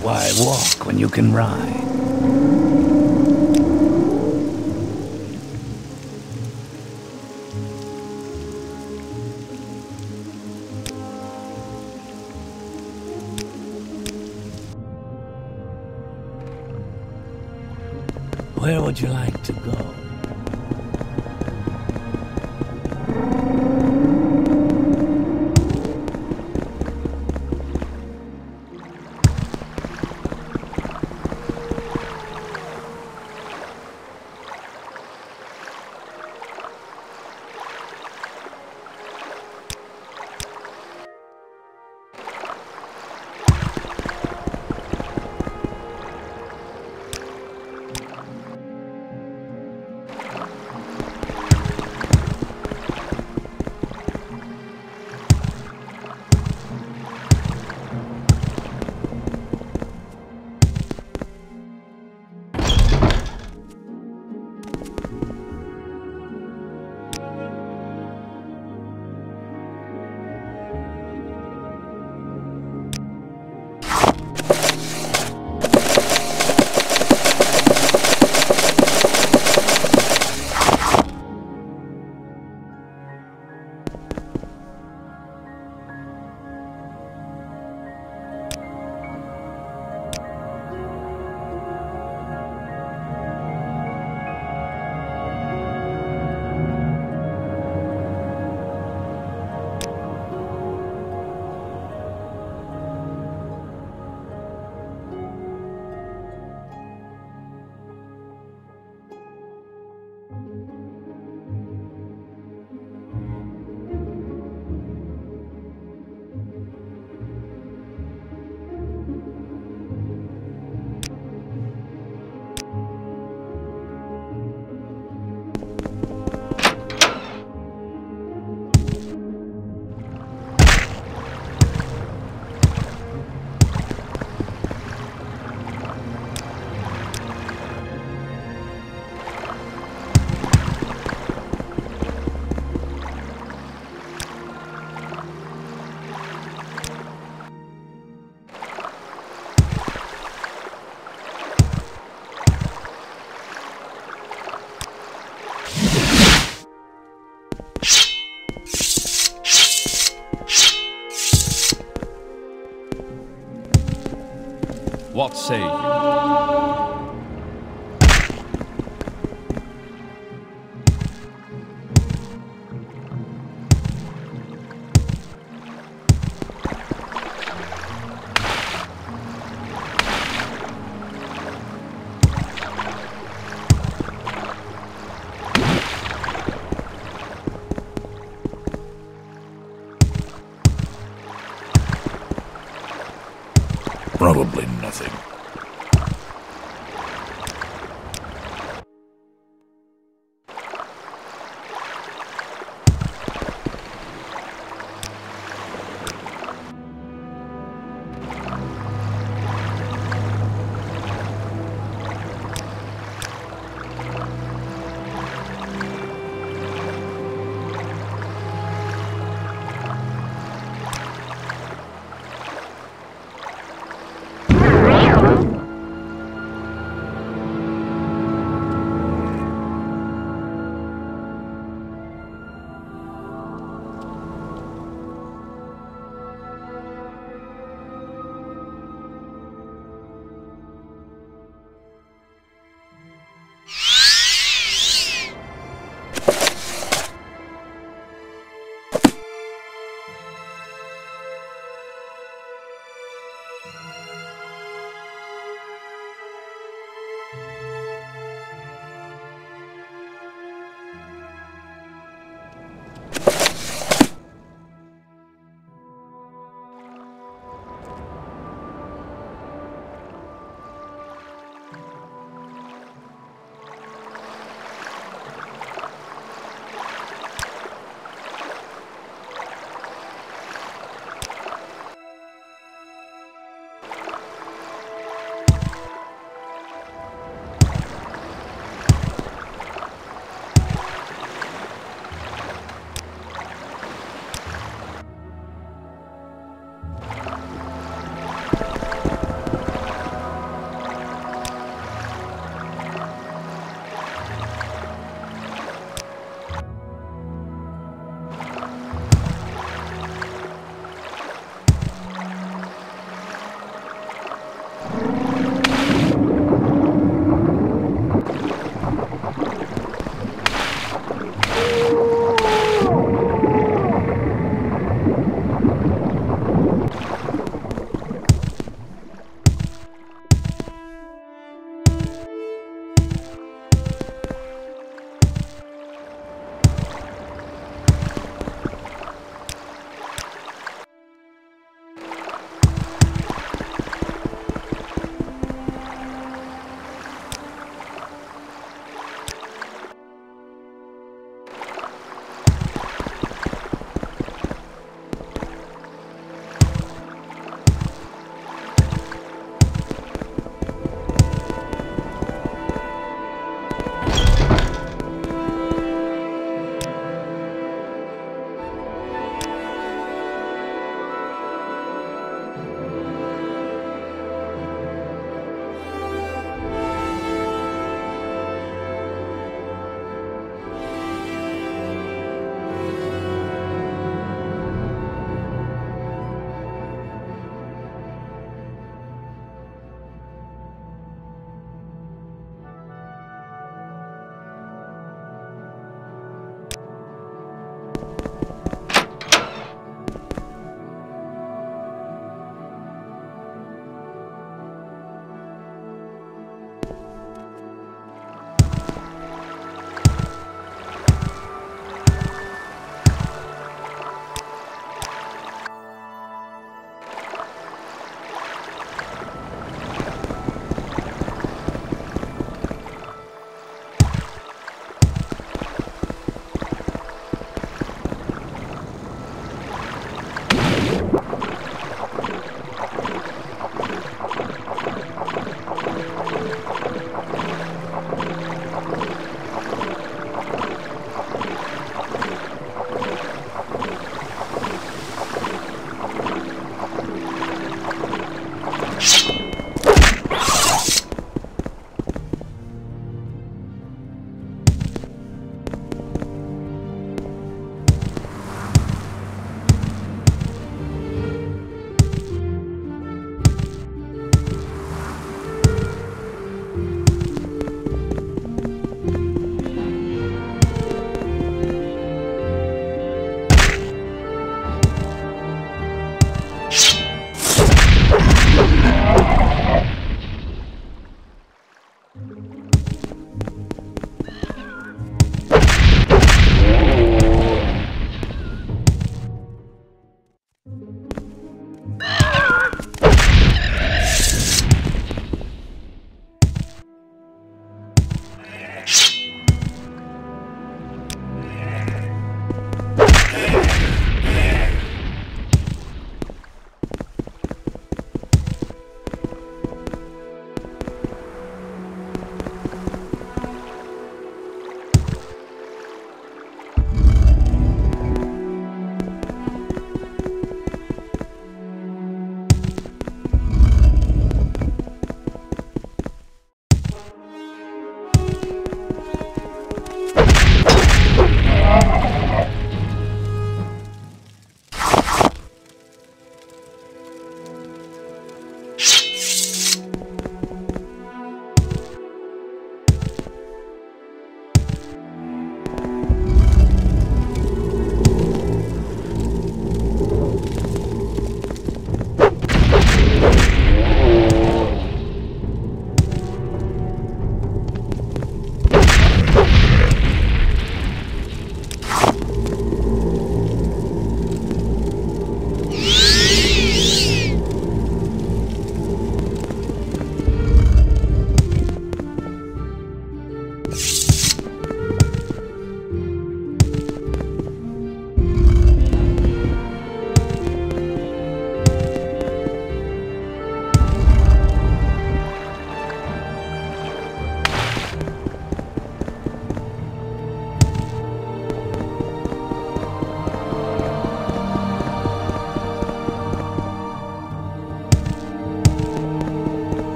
Why walk when you can ride? Where would you like to go? Say you?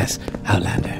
Yes, Outlander.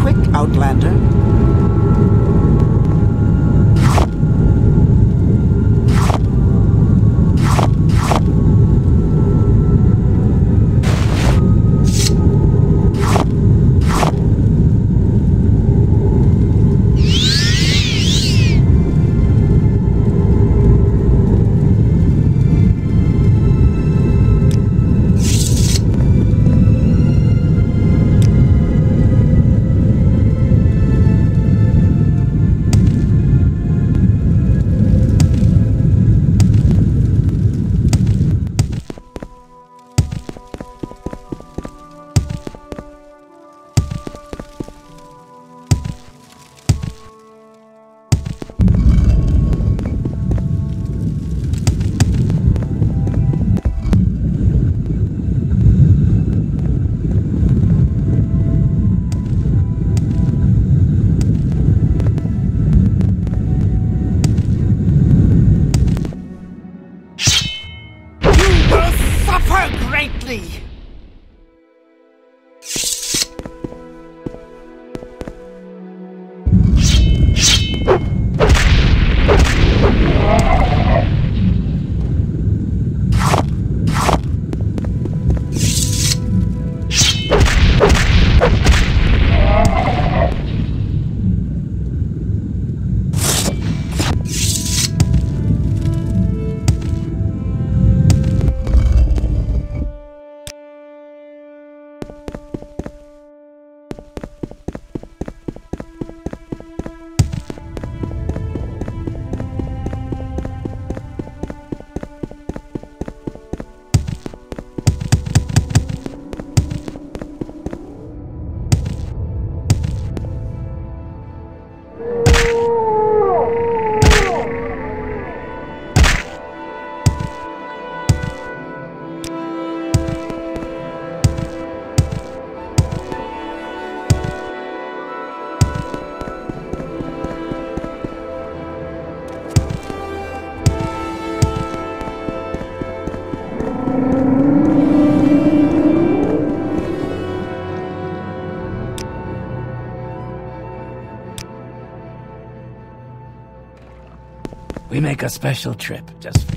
quick, Outlander. We make a special trip just for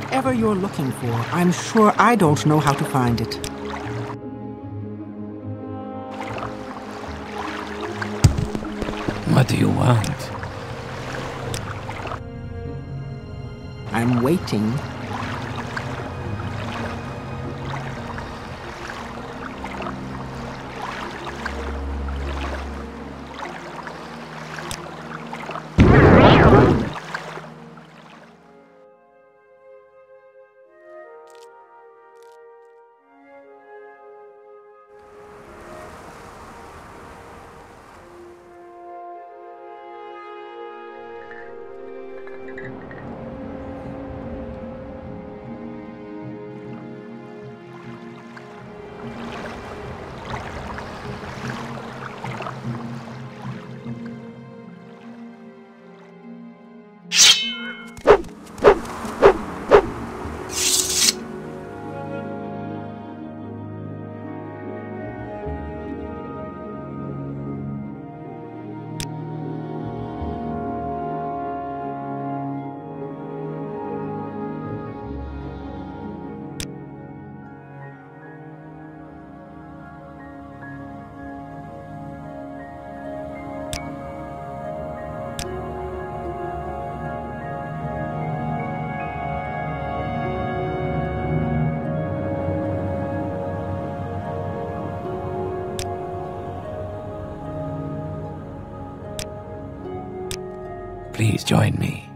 Whatever you're looking for, I'm sure I don't know how to find it. What do you want? I'm waiting. Please join me.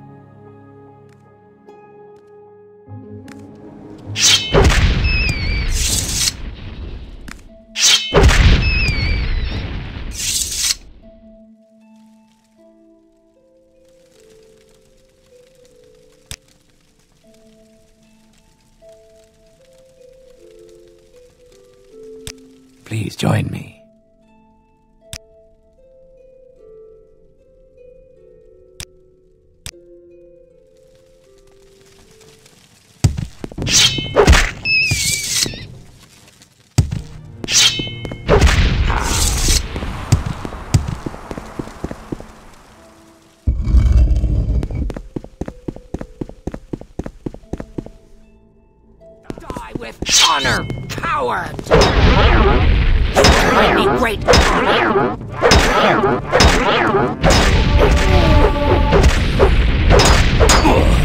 Please join me. Lightning great. Ugh.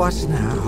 What now?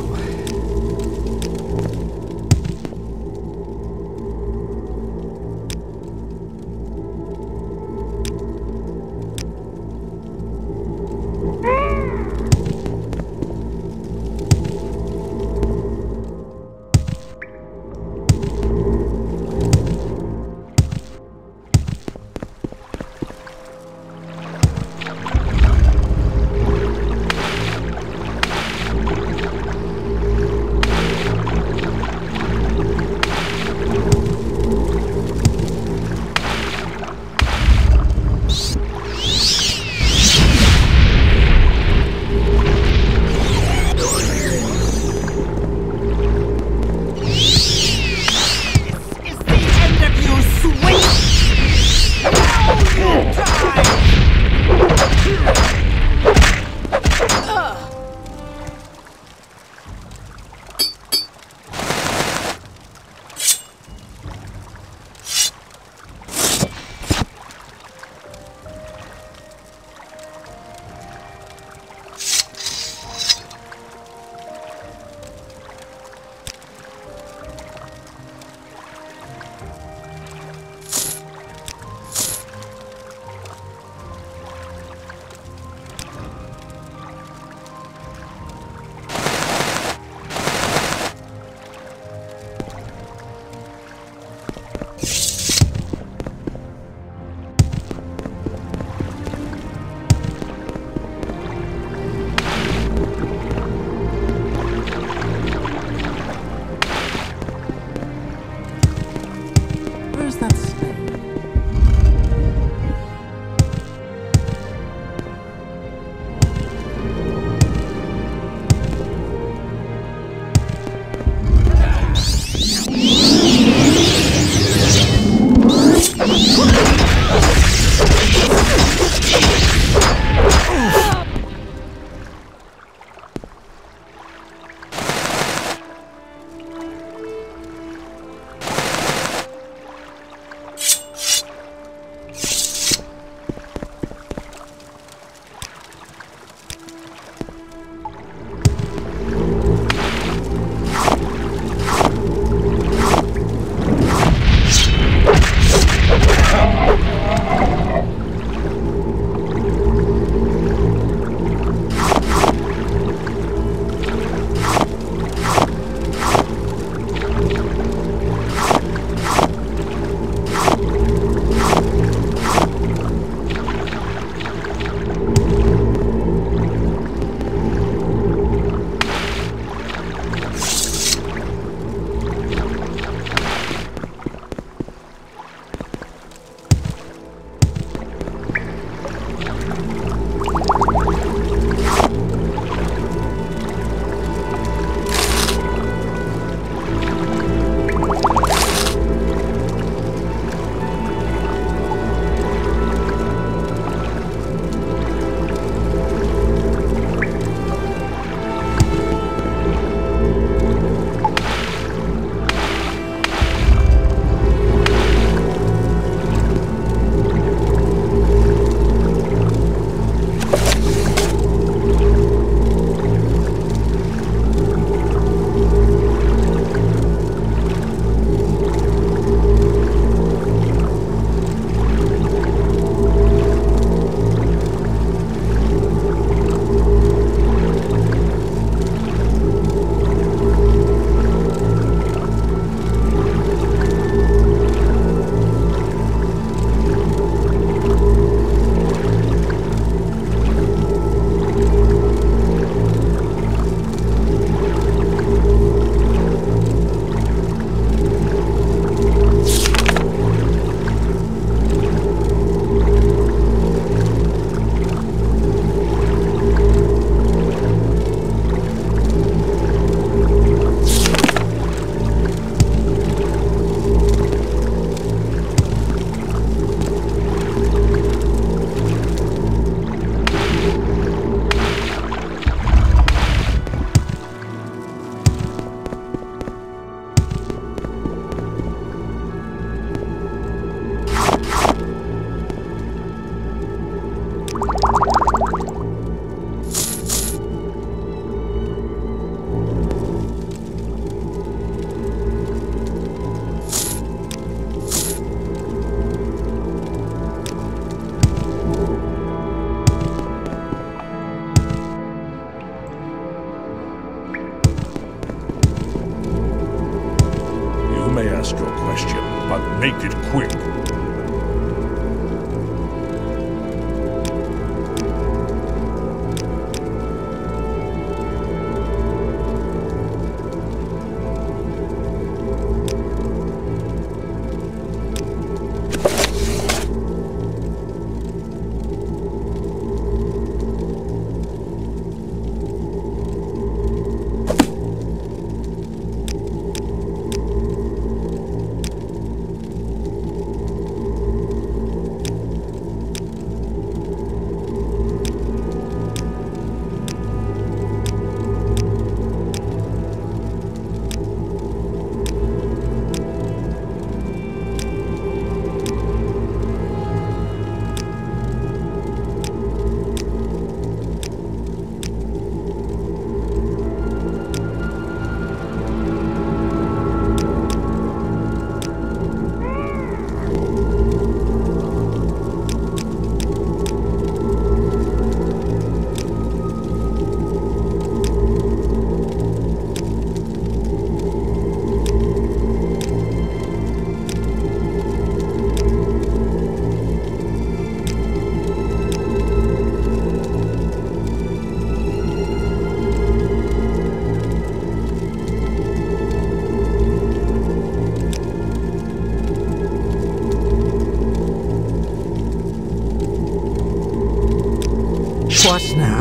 What now?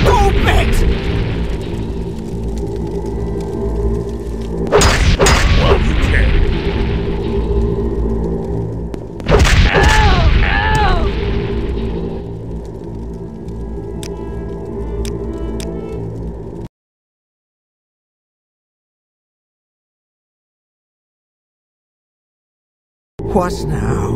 Stupid! Well, you can. What now?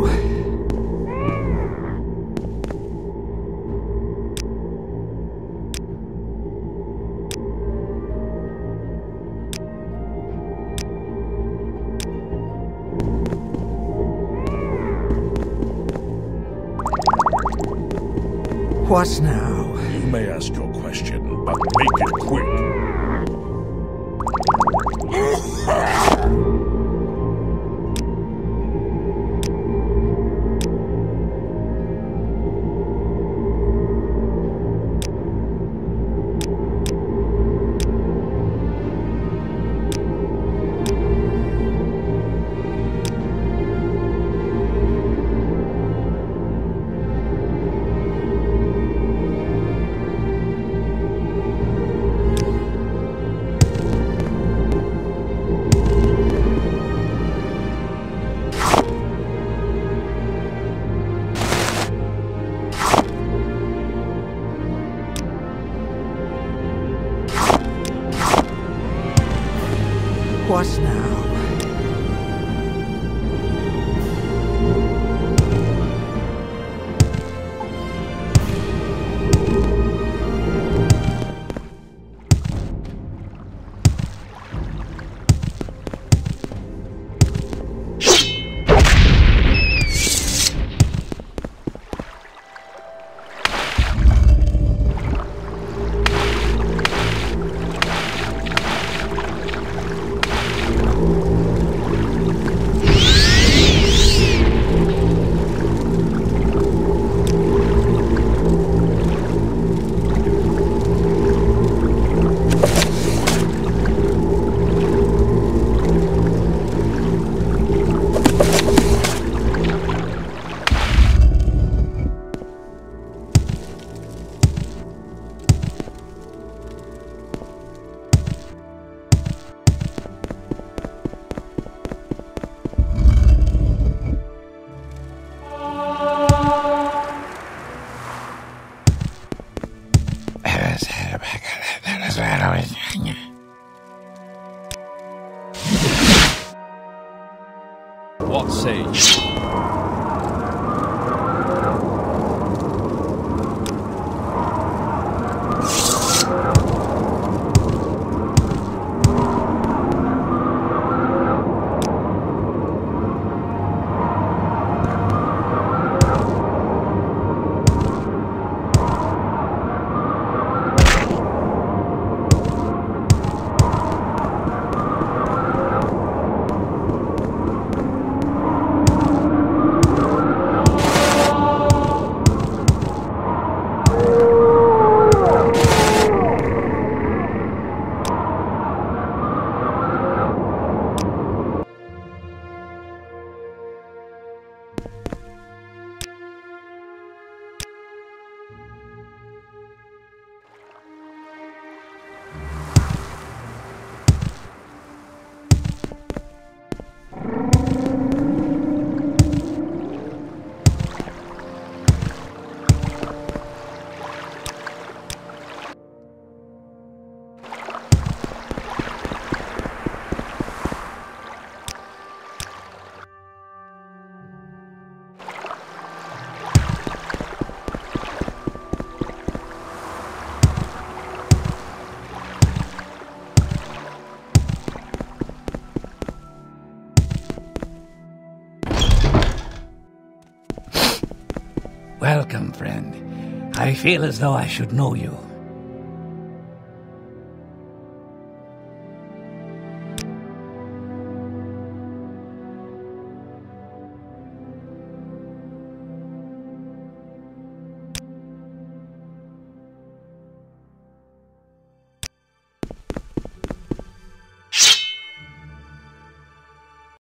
What now? You may ask your question, but make it quick. Welcome, friend. I feel as though I should know you.